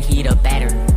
think he the better.